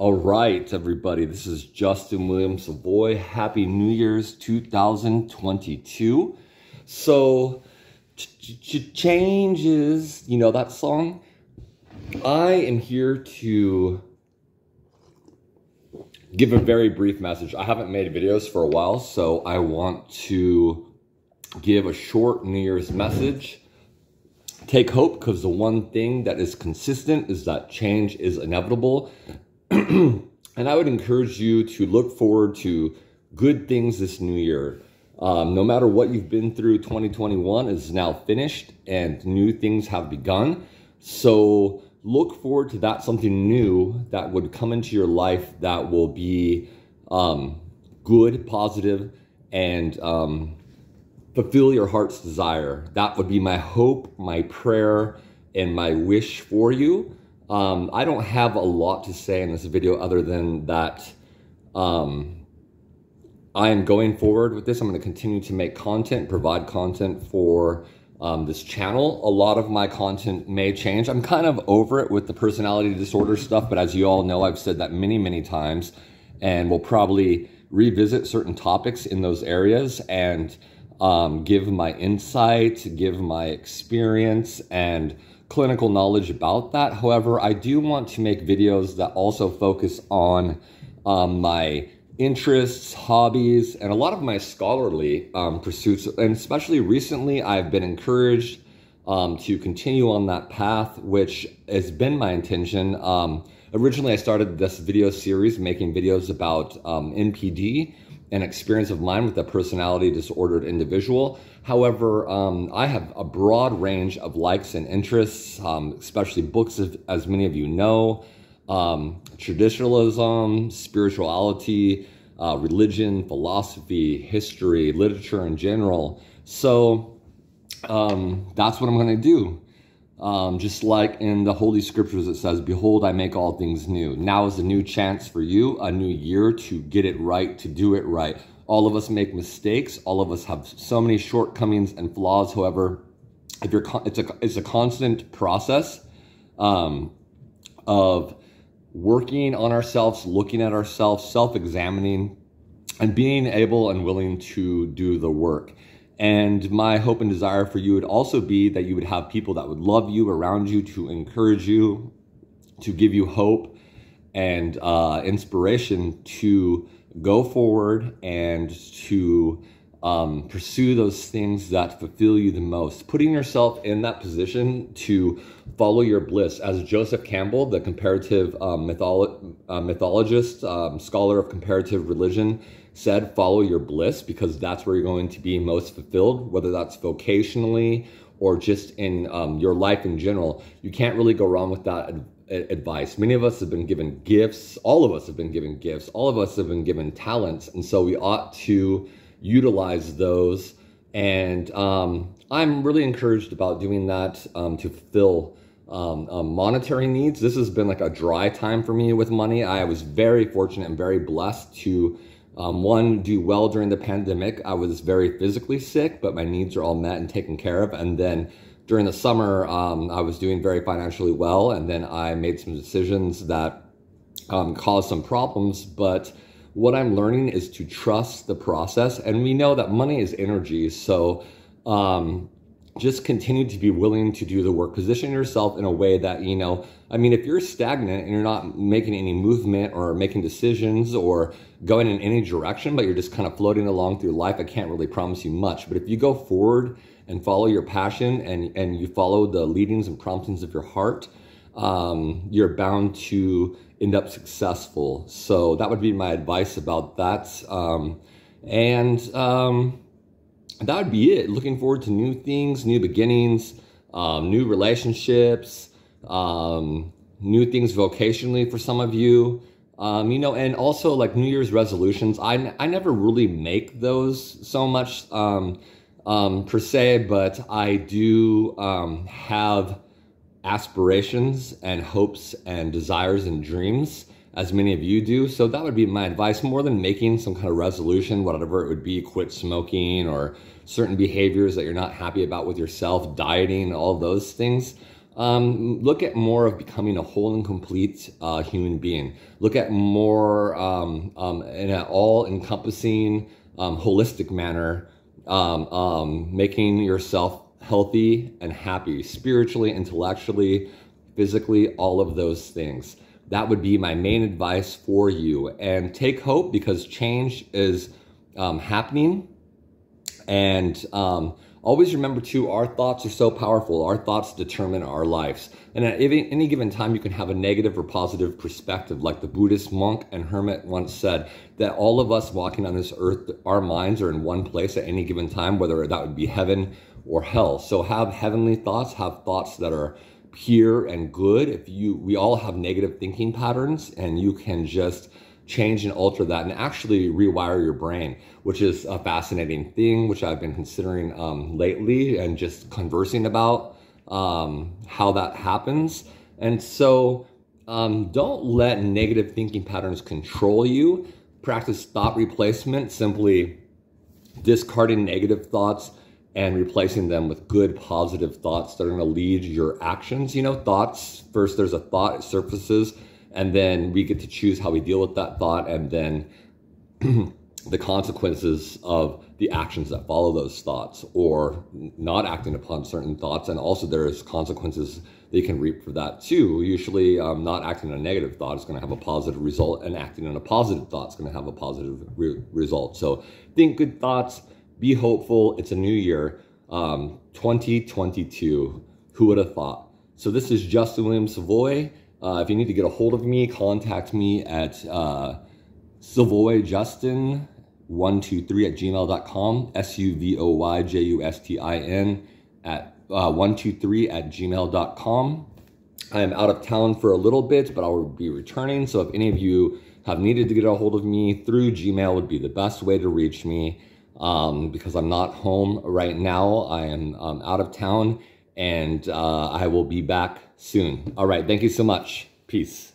All right, everybody, this is Justin Williams Suvoy. Happy New Year's 2022. So, ch- changes, you know that song? I am here to give a very brief message. I haven't made videos for a while, so I want to give a short New Year's message. Take hope because the one thing that is consistent is that change is inevitable and I would encourage you to look forward to good things this new year. Um, no matter what you've been through, 2021 is now finished and new things have begun. So look forward to that, something new that would come into your life that will be um, good, positive, and um, fulfill your heart's desire. That would be my hope, my prayer, and my wish for you. Um, I don't have a lot to say in this video other than that um, I am going forward with this. I'm going to continue to make content, provide content for um, this channel. A lot of my content may change. I'm kind of over it with the personality disorder stuff, but as you all know, I've said that many, many times, and we'll probably revisit certain topics in those areas and um, give my insight, give my experience, and clinical knowledge about that. However, I do want to make videos that also focus on um, my interests, hobbies, and a lot of my scholarly um, pursuits. And especially recently, I've been encouraged um, to continue on that path, which has been my intention. Um, originally, I started this video series making videos about um, NPD an experience of mine with a personality disordered individual. However, um, I have a broad range of likes and interests, um, especially books, as, as, many of you know, um, traditionalism, spirituality, uh, religion, philosophy, history, literature in general. So um, that's what I'm going to do. Um, just like in the Holy Scriptures, it says, Behold, I make all things new. Now is a new chance for you, a new year to get it right, to do it right. All of us make mistakes. All of us have so many shortcomings and flaws. However, if you're, it's a, it's a constant process um, of working on ourselves, looking at ourselves, self-examining, and being able and willing to do the work. And my hope and desire for you would also be that you would have people that would love you around you to encourage you, to give you hope and uh, inspiration to go forward and to um, pursue those things that fulfill you the most. Putting yourself in that position to follow your bliss. As Joseph Campbell, the comparative um, mytholo- uh, mythologist, um, scholar of comparative religion, said follow your bliss because that's where you're going to be most fulfilled, whether that's vocationally or just in um, your life in general. You can't really go wrong with that advice. Many of us have been given gifts. All of us have been given gifts. All of us have been given talents. And so we ought to utilize those. And um, I'm really encouraged about doing that um, to fill um, um, monetary needs. This has been like a dry time for me with money. I was very fortunate and very blessed to um, one, do well during the pandemic. I was very physically sick, but my needs are all met and taken care of. And then during the summer, um, I was doing very financially well. And then I made some decisions that um, caused some problems. But what I'm learning is to trust the process. And we know that money is energy. So um, just continue to be willing to do the work. Position yourself in a way that, you know, I mean, if you're stagnant and you're not making any movement or making decisions or going in any direction, but you're just kind of floating along through life, I can't really promise you much. But if you go forward and follow your passion and, and you follow the leadings and promptings of your heart, um, you're bound to end up successful. So that would be my advice about that. Um, and, um, that would be it. Looking forward to new things, new beginnings, um, new relationships, um, new things vocationally for some of you. Um, you know, and also like New Year's resolutions. I, I never really make those so much um, um, per se, but I do um, have aspirations and hopes and desires and dreams as many of you do. So that would be my advice more than making some kind of resolution, whatever it would be, quit smoking or certain behaviors that you're not happy about with yourself, dieting, all those things. um, look at more of becoming a whole and complete uh, human being. Look at more um, um, in an all encompassing, um, holistic manner, um, um, making yourself healthy and happy spiritually, intellectually, physically, all of those things. That would be my main advice for you. And take hope because change is um, happening. And um, Always remember too, our thoughts are so powerful. Our thoughts determine our lives. And at any given time, you can have a negative or positive perspective. Like the Buddhist monk and hermit once said, that all of us walking on this earth, our minds are in one place at any given time, whether that would be heaven or hell. So have heavenly thoughts, have thoughts that are pure and good. If you, we all have negative thinking patterns and you can just change and alter that and actually rewire your brain, which is a fascinating thing, which I've been considering um, lately and just conversing about um, how that happens. And so um, don't let negative thinking patterns control you. Practice thought replacement, simply discarding negative thoughts and replacing them with good positive thoughts that are going to lead your actions. You know, thoughts first, there's a thought, it surfaces and then we get to choose how we deal with that thought and then the consequences of the actions that follow those thoughts or not acting upon certain thoughts. And also there's consequences you can reap for that too. Usually um, not acting on a negative thought is going to have a positive result and acting on a positive thought is going to have a positive re- result. So think good thoughts be hopeful. It's a new year. Um, 2022 who would have thought? So this is justin william suvoy uh, if you need to get a hold of me, contact me at uh, suvoyjustin123 at gmail.com, S-U-V-O-Y-J-U-S-T-I-N at uh, 123 at gmail.com. I am out of town for a little bit, but I will be returning. So if any of you have needed to get a hold of me through Gmail would be the best way to reach me um, because I'm not home right now. I am um, out of town and uh, I will be back soon. All right. Thank you so much. Peace.